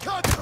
Cut!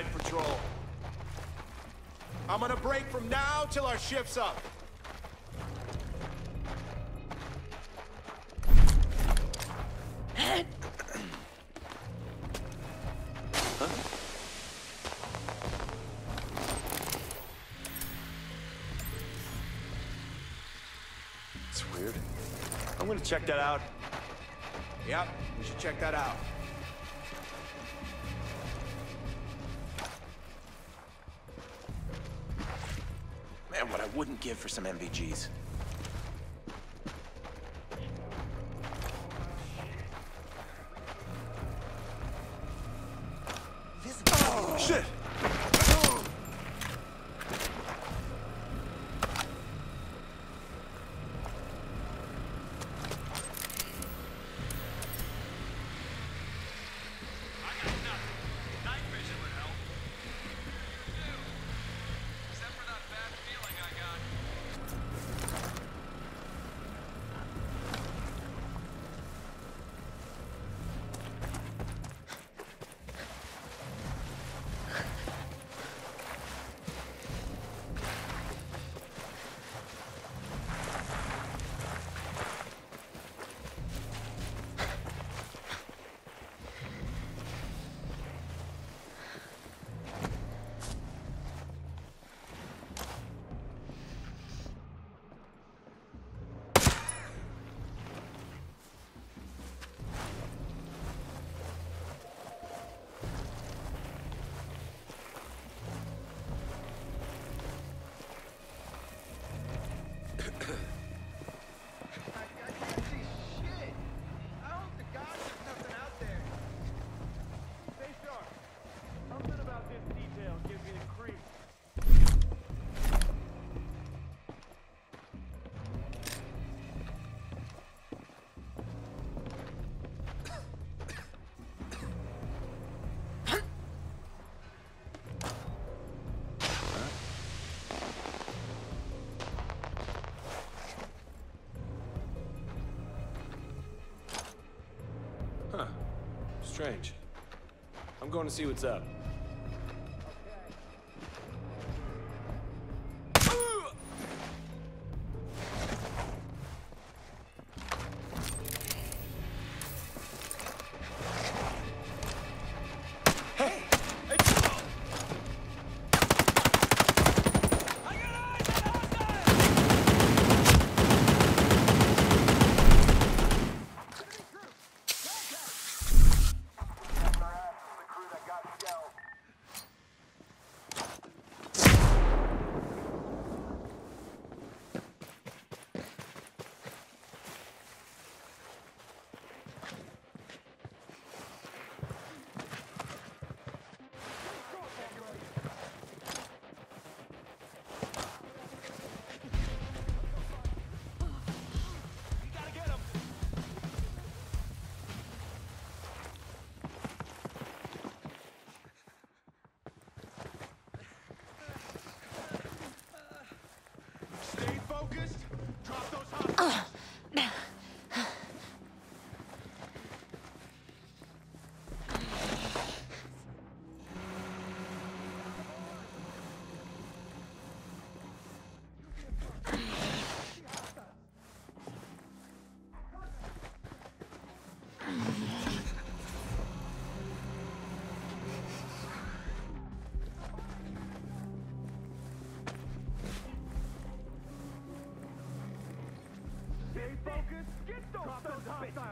Patrol. I'm gonna break from now till our shift's up. It's weird. I'm gonna check that out. Yep, we should check that out. Give for some MVGs. Strange. I'm going to see what's up. Get those, those hostiles.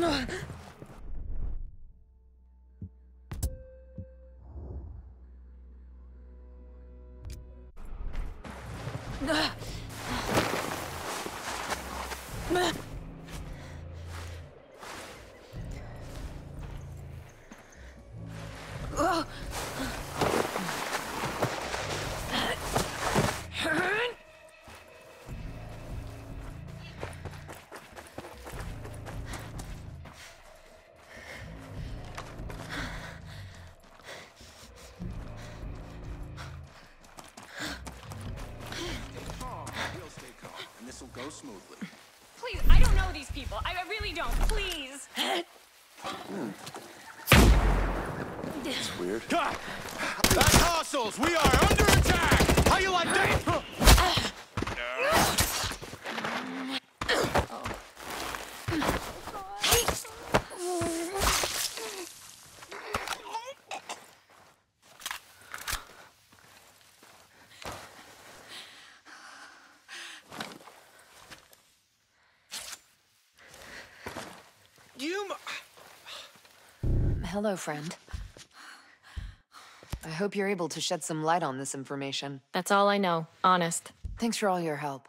We'll people. I, really don't. Please. It's weird. Back hostiles, we are under attack! How you like that? You m- Hello, friend. I hope you're able to shed some light on this information. That's all I know. Honest. Thanks for all your help.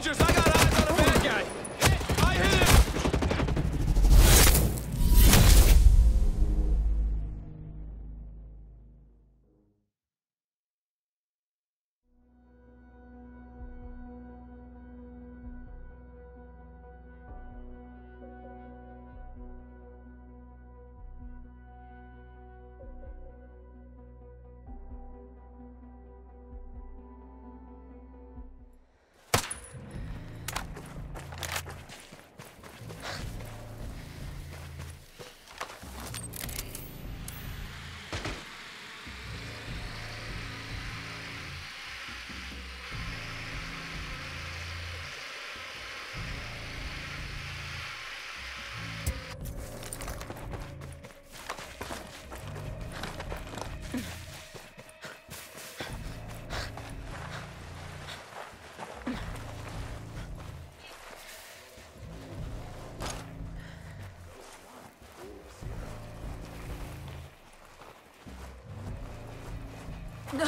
Soldiers, I They're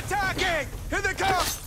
attacking! Here they come!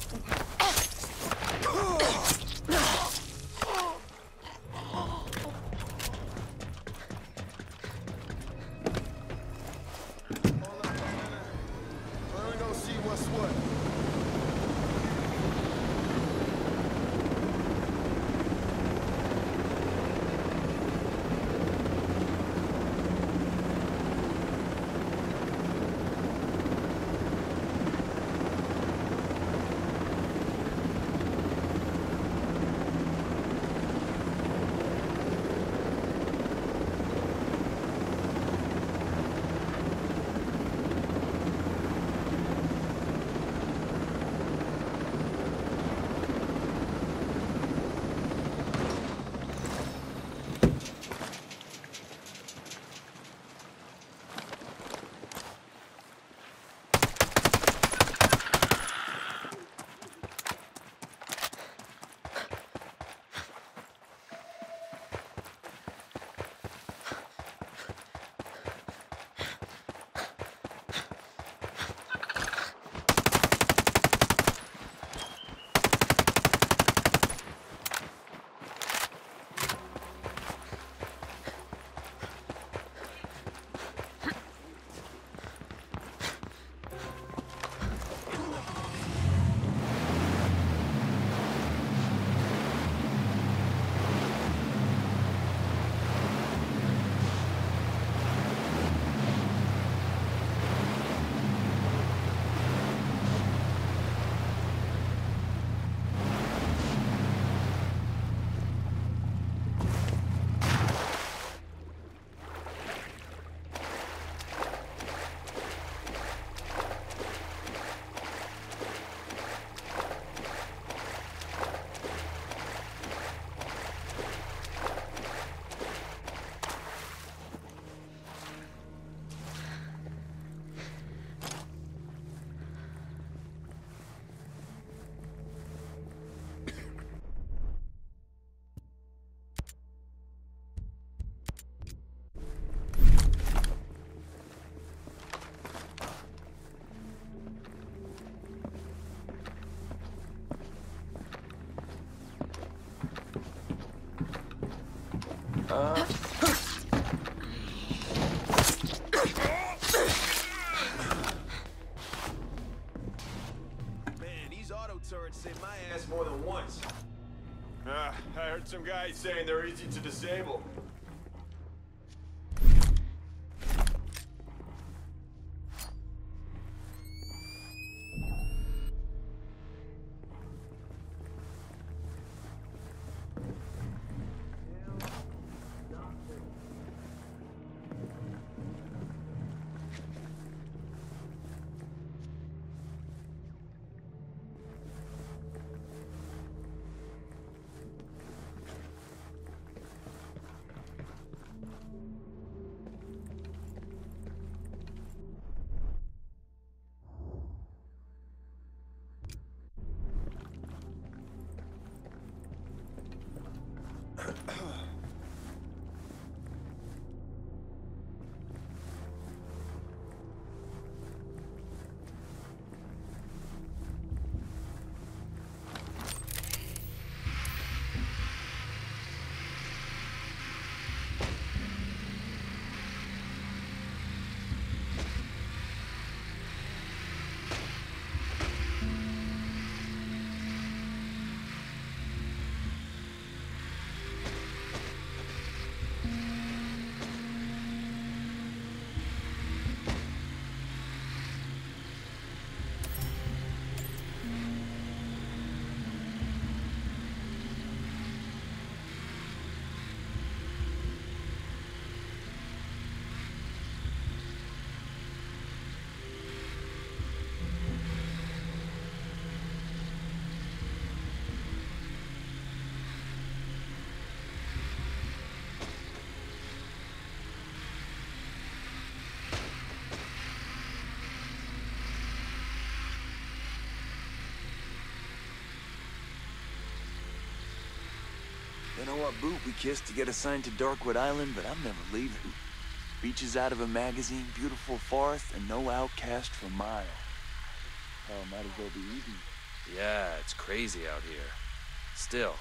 Some guys saying they're easy to disable. You know what boot we kissed to get assigned to Darkwood Island, but I'm never leaving. Beaches out of a magazine, beautiful forest, and no outcast for miles. Hell, might as well be Eden. Yeah, it's crazy out here. Still,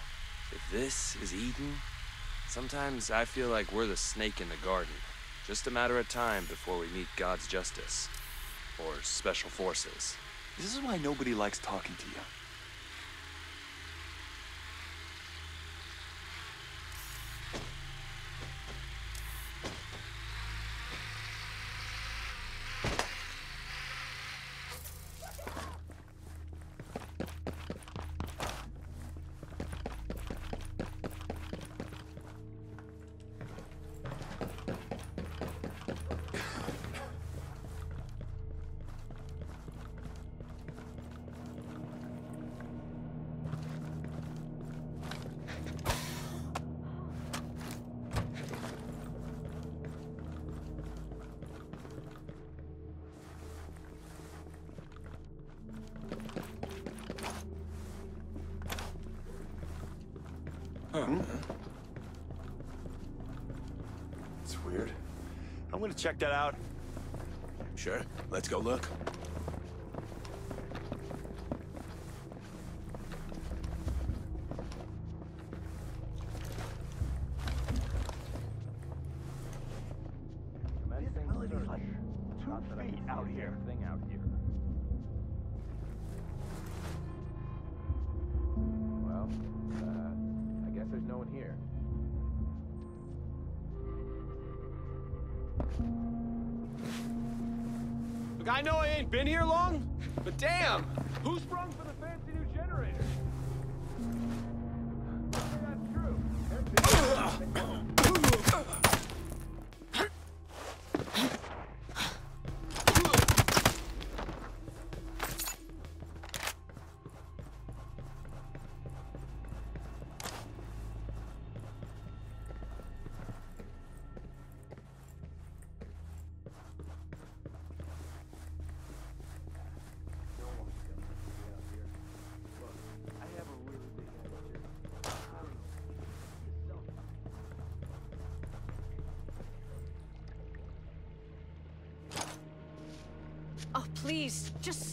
if this is Eden, sometimes I feel like we're the snake in the garden. Just a matter of time before we meet God's justice. Or special forces. This is why nobody likes talking to you. Hmm. It's weird. I'm gonna check that out. Sure, let's go look. Been here long, but damn! Who sprung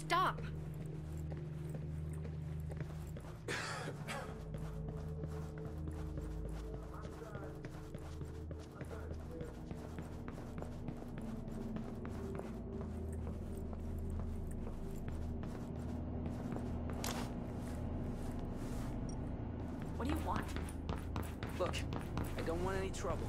Stop! What do you want? Look, I don't want any trouble.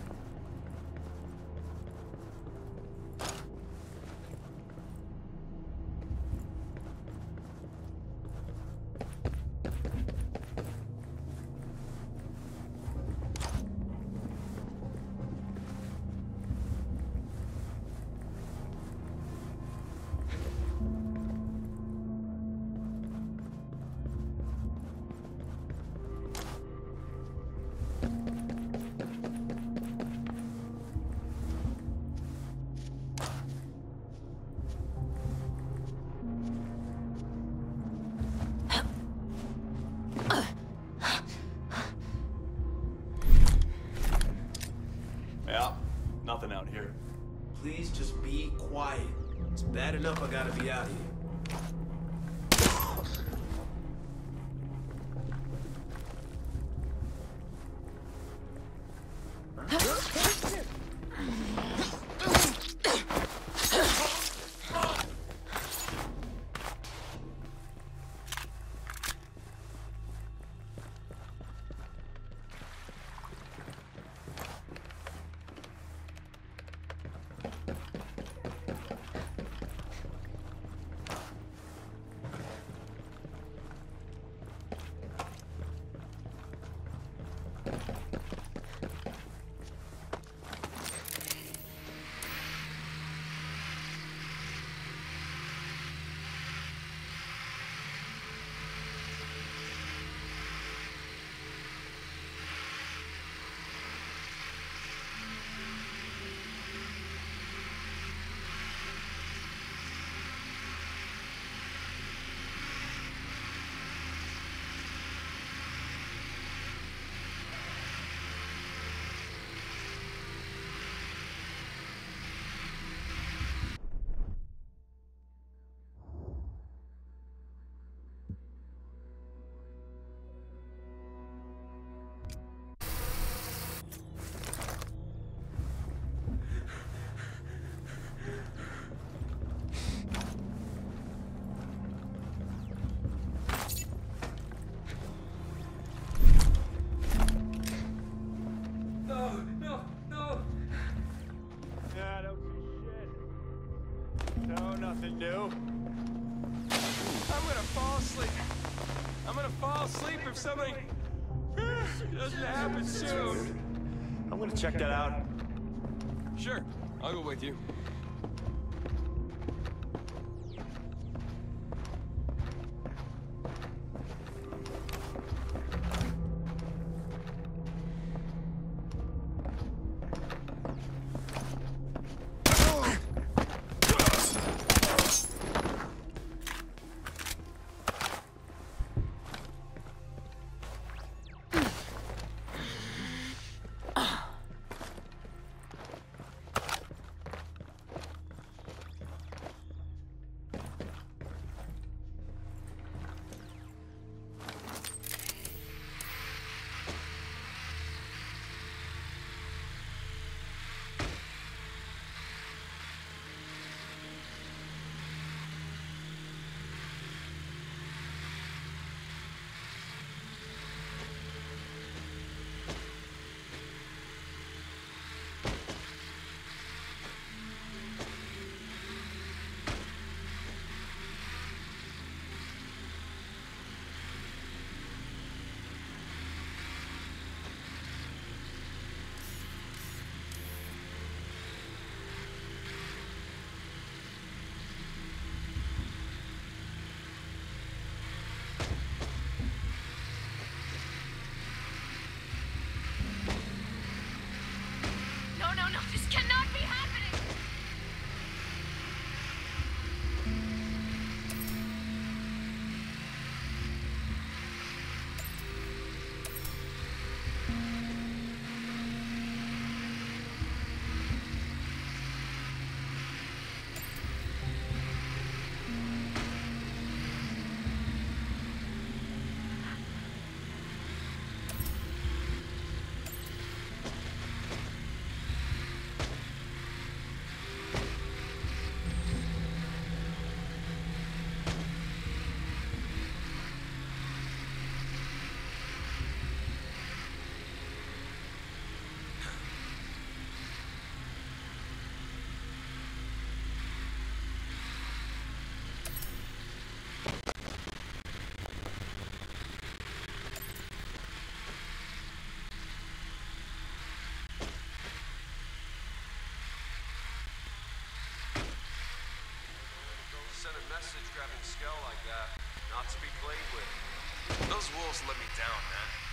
Bad enough I gotta be out here. Nothing new. I'm gonna fall asleep. I'm gonna fall asleep if something doesn't happen soon. I'm gonna check that out. Sure, I'll go with you. Message-grabbing skill like that. Not to be played with. Those wolves let me down, man.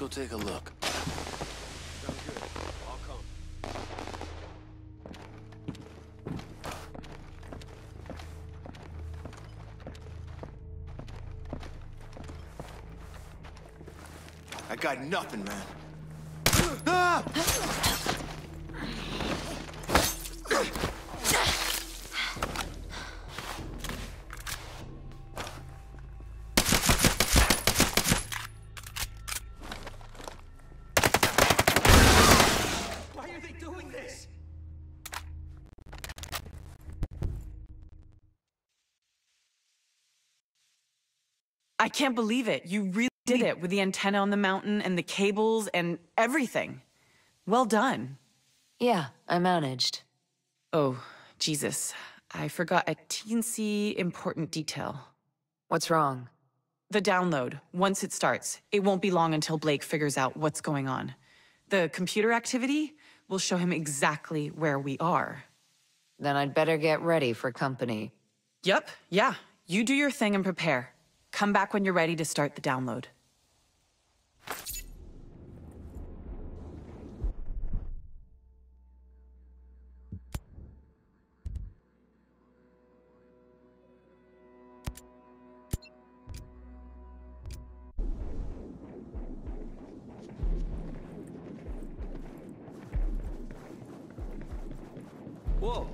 Go take a look. Sounds good. I'll come. I got nothing, man. Ah! Can't believe it. You really did it with the antenna on the mountain and the cables and everything. Well done. Yeah, I managed. Oh, Jesus. I forgot a teensy important detail. What's wrong? The download, once it starts, it won't be long until Blake figures out what's going on. The computer activity will show him exactly where we are. Then I'd better get ready for company. Yep, yeah. You do your thing and prepare. Come back when you're ready to start the download. Whoa.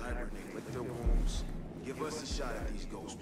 hibernate like they're worms. Give us a shot at these ghost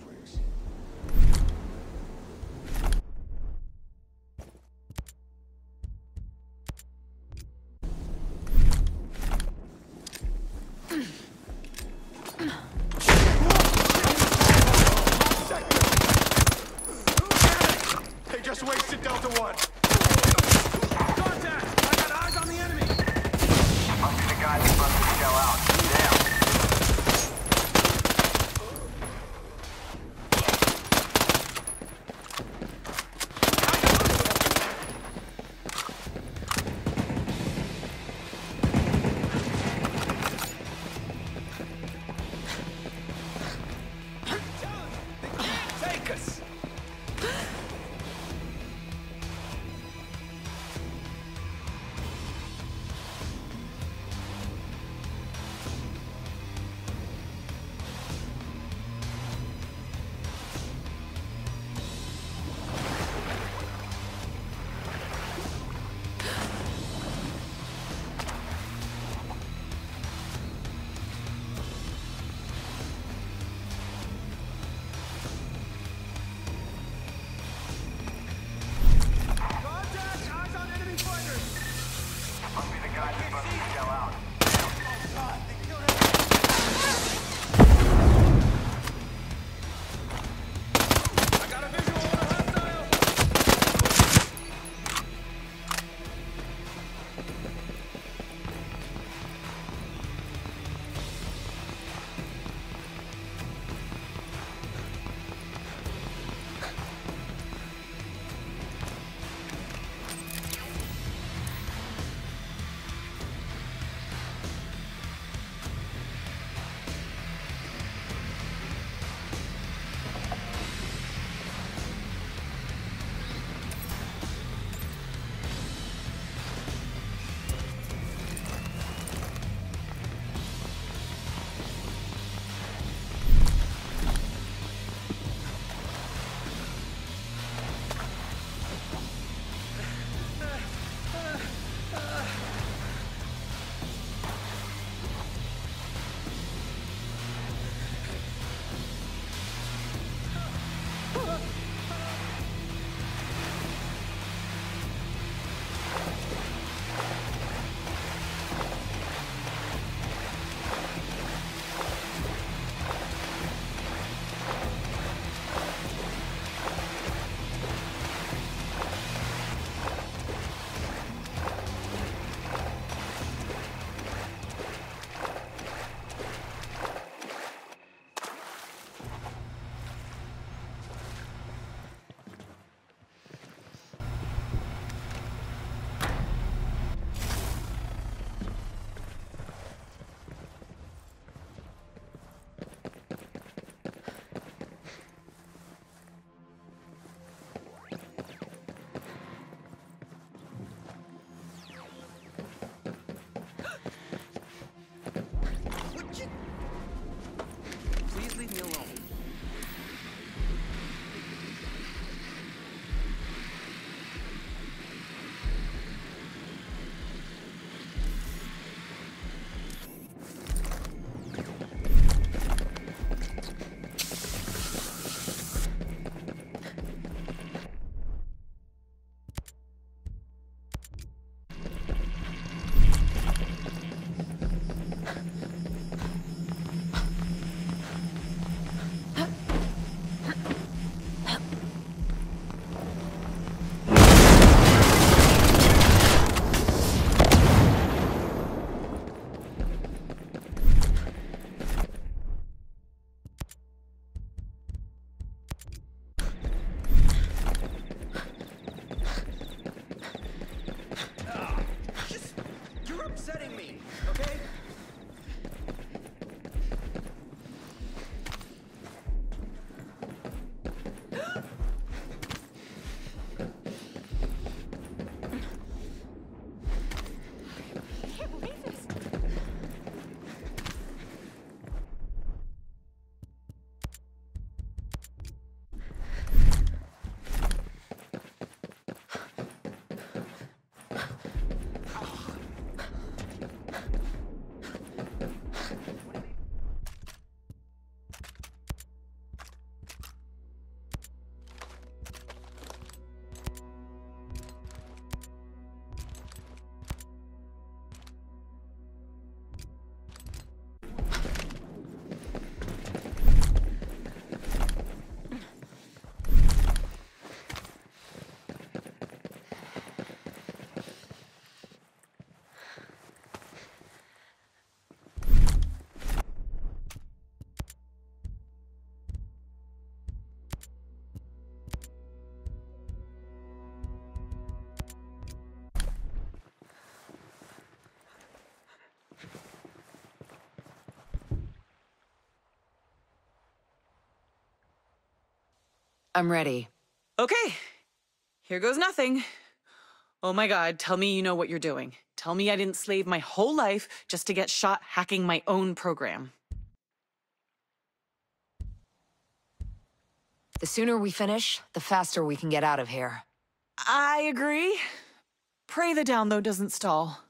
I'm ready. Okay, here goes nothing. Oh my god, tell me you know what you're doing. Tell me I didn't slave my whole life just to get shot hacking my own program. The sooner we finish, the faster we can get out of here. I agree. Pray the download doesn't stall.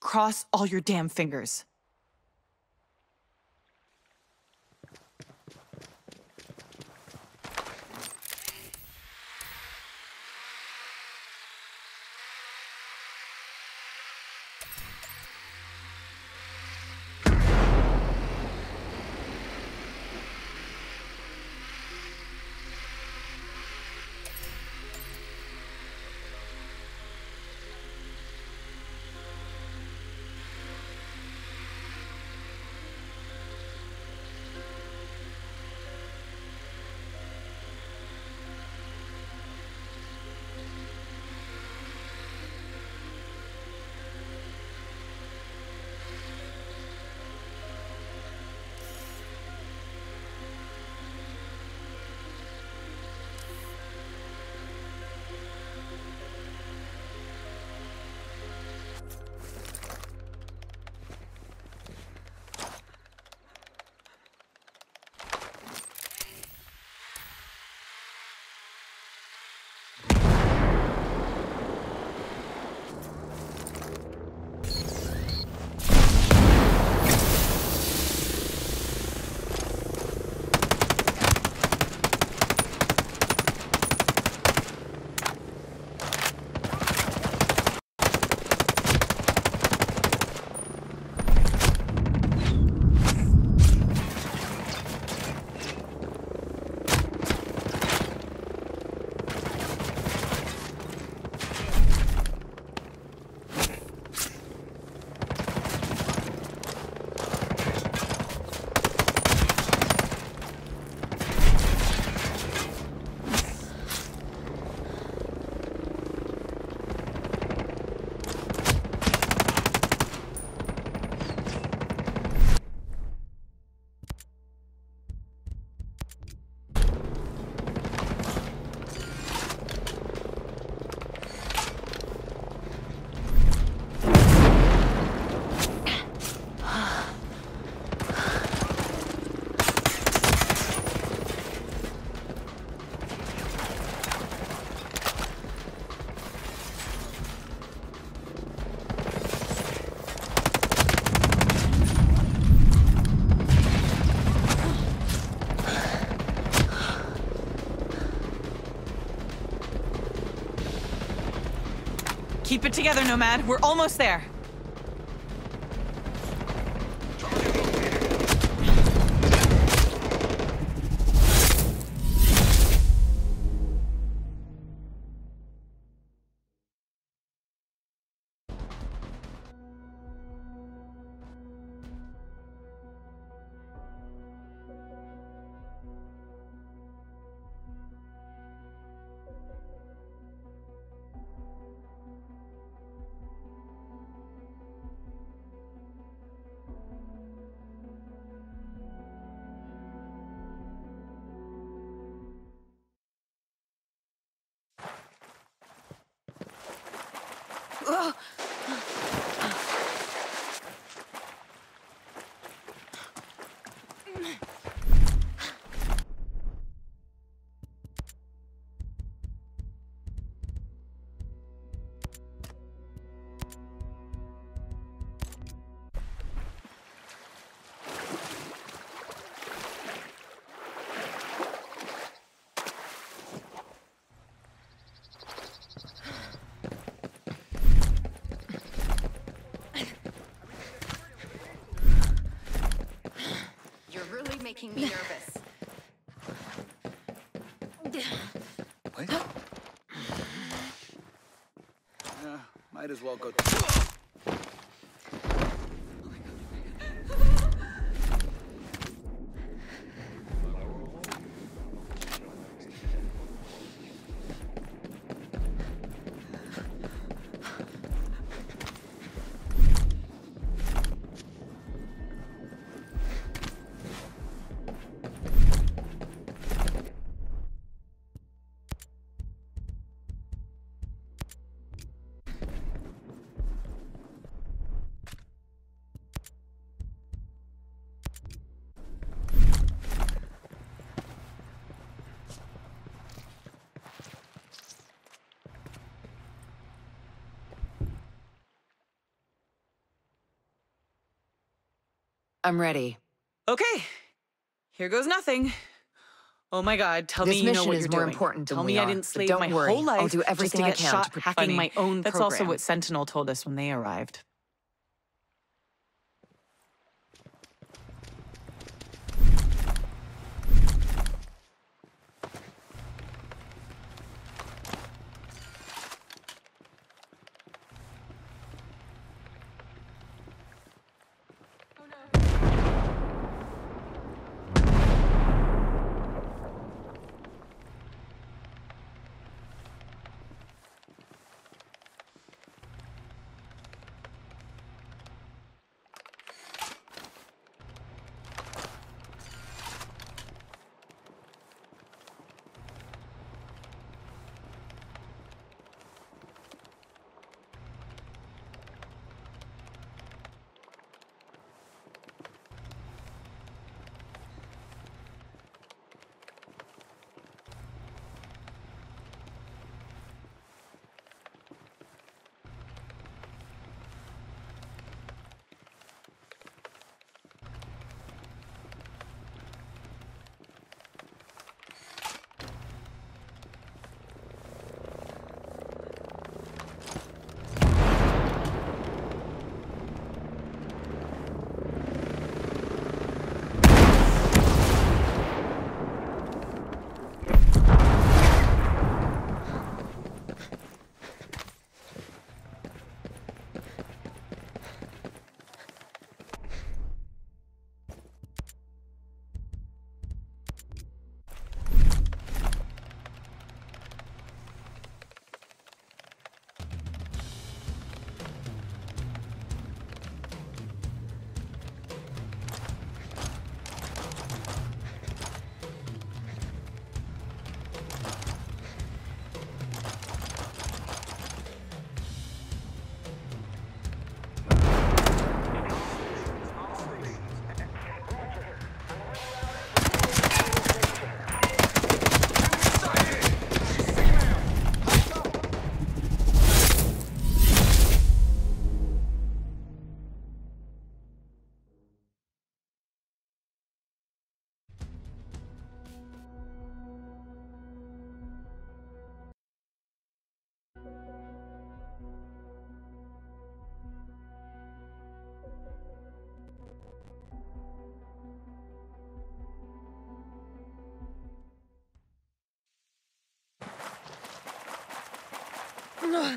Cross all your damn fingers. Keep it together, Nomad. We're almost there. You're making me nervous. What? Yeah, might as well go. I'm ready. Okay. Here goes nothing. Oh my god, tell This me you know what you're more doing. important than Tell me I didn't slave don't my worry. whole life I'll do everything just I to get can to shot protect hacking my own That's also what Sentinel told us when they arrived.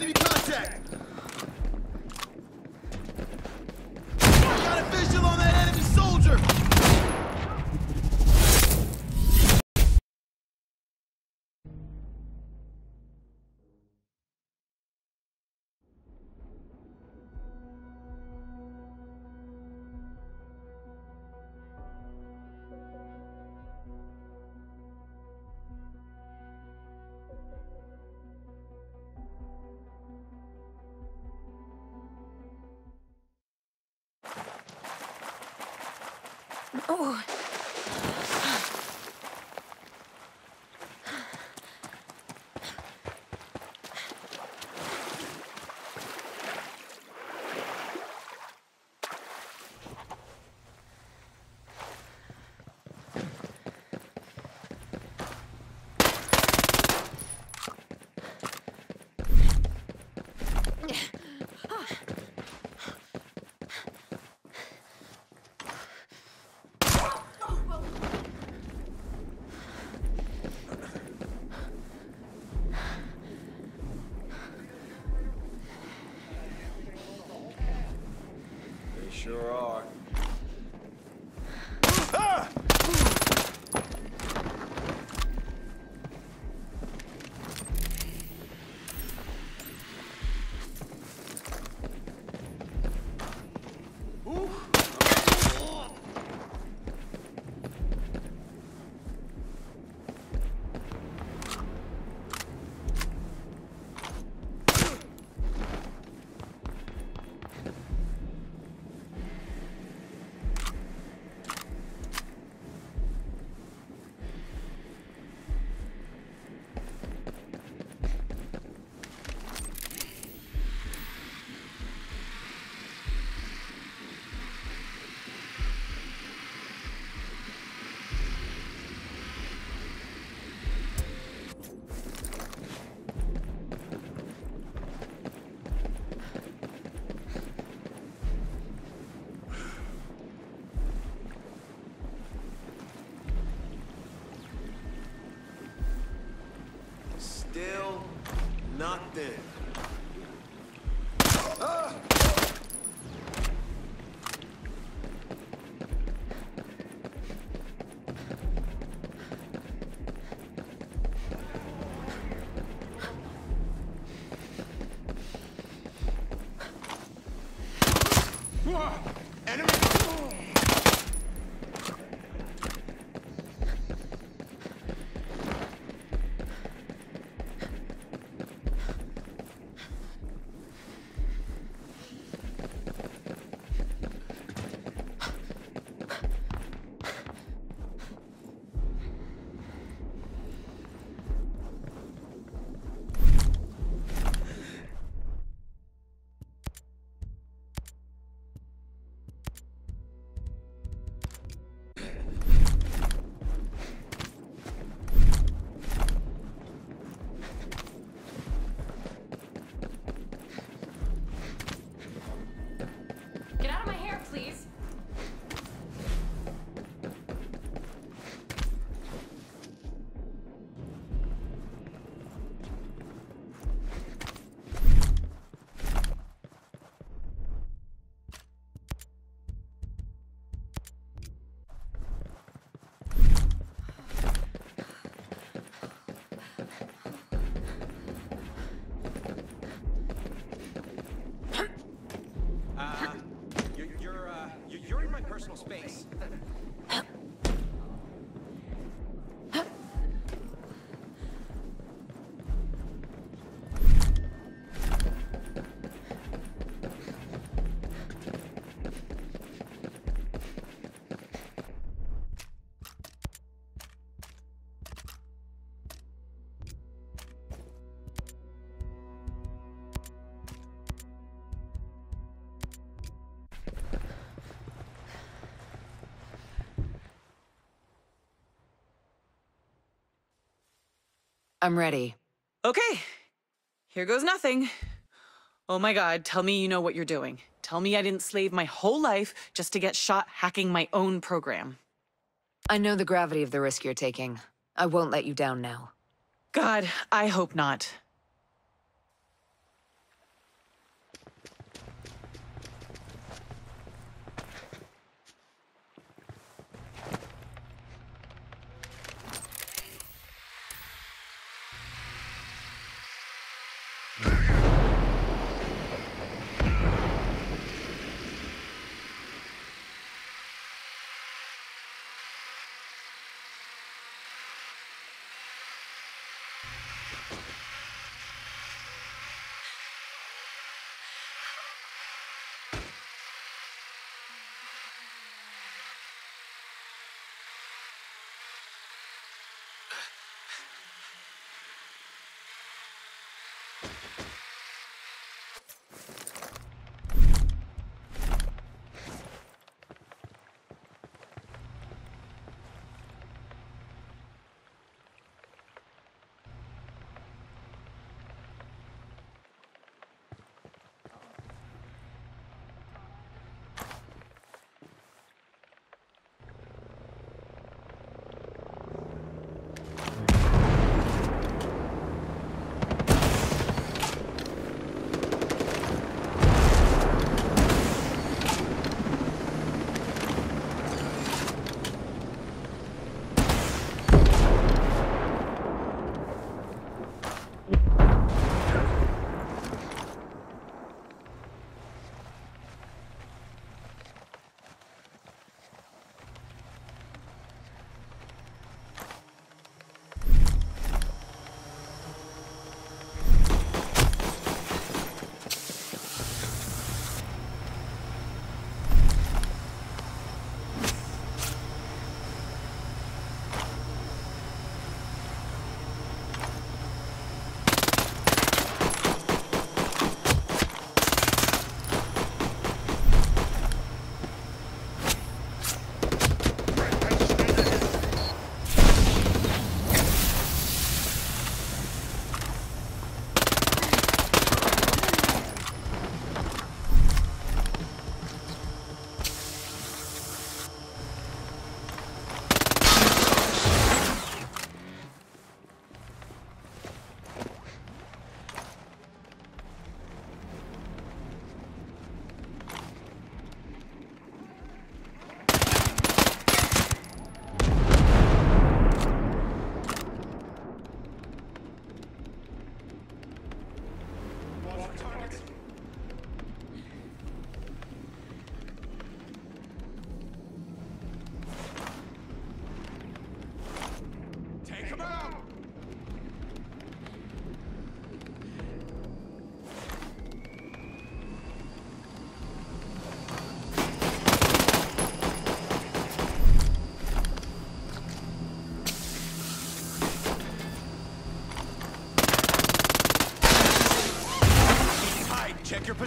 enemy contact! Oh. Sure are. I'm ready. Okay, here goes nothing. Oh my god, tell me you know what you're doing. Tell me I didn't slave my whole life just to get shot hacking my own program. I know the gravity of the risk you're taking. I won't let you down now. God, I hope not.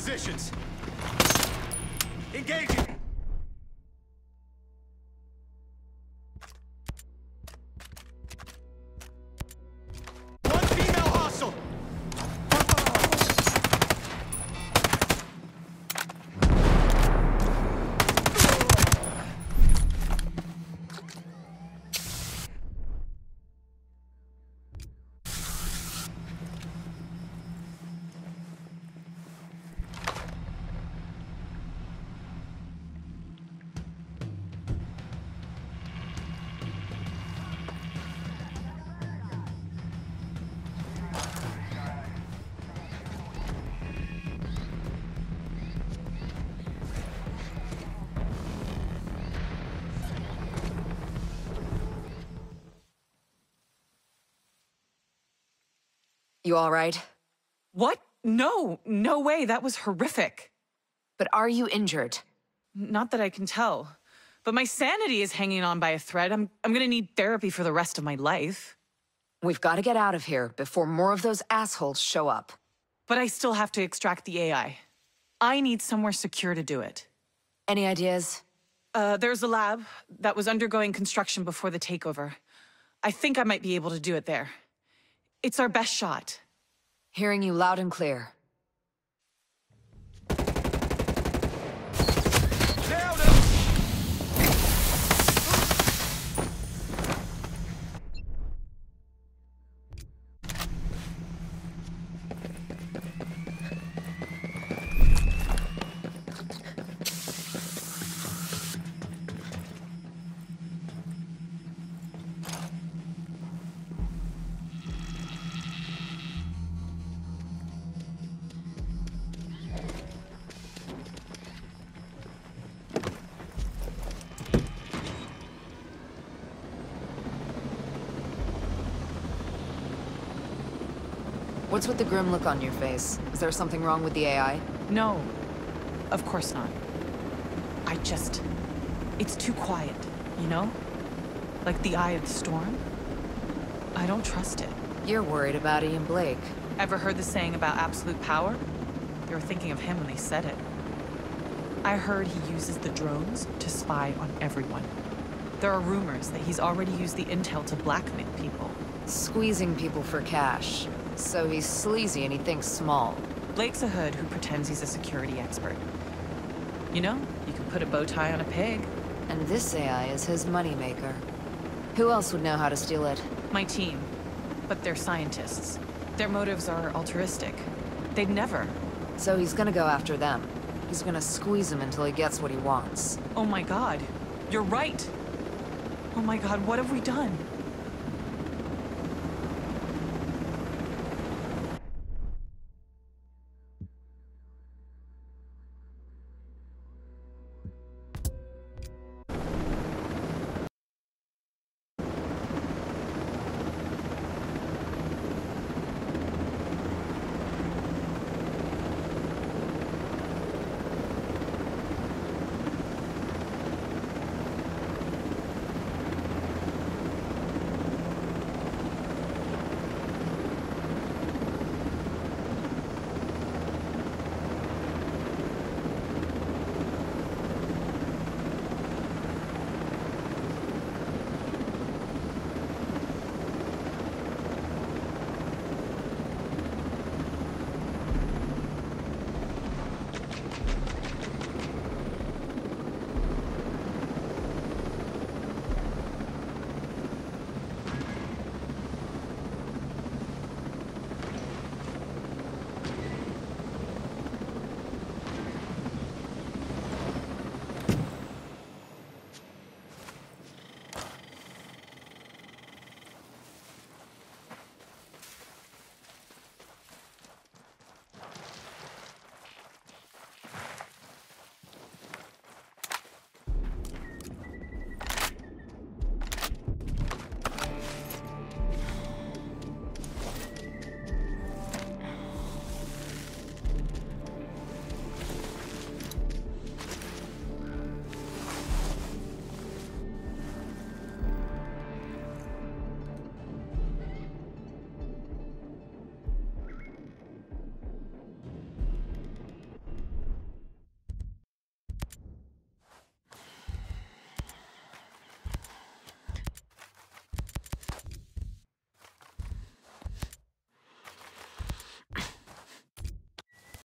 Positions. Engaging. You all right? What? No, no way. That was horrific. But are you injured? Not that I can tell. But my sanity is hanging on by a thread. I'm, I'm gonna need therapy for the rest of my life. We've got to get out of here before more of those assholes show up. But I still have to extract the AI. I need somewhere secure to do it. Any ideas? Uh, there's a lab that was undergoing construction before the takeover. I think I might be able to do it there. It's our best shot. Hearing you loud and clear. What's with the grim look on your face? Is there something wrong with the AI? No, of course not. I just. It's too quiet, you know? Like the eye of the storm. I don't trust it. You're worried about Ian Blake. Ever heard the saying about absolute power? They were thinking of him when they said it. I heard he uses the drones to spy on everyone. There are rumors that he's already used the intel to blackmail people. Squeezing people for cash. So he's sleazy and he thinks small. Blake's a hood who pretends he's a security expert. You know, you can put a bow tie on a pig. And this AI is his moneymaker. Who else would know how to steal it? My team. But they're scientists. Their motives are altruistic. They'd never. So he's gonna go after them. He's gonna squeeze him until he gets what he wants. Oh my god. You're right. Oh my god, what have we done?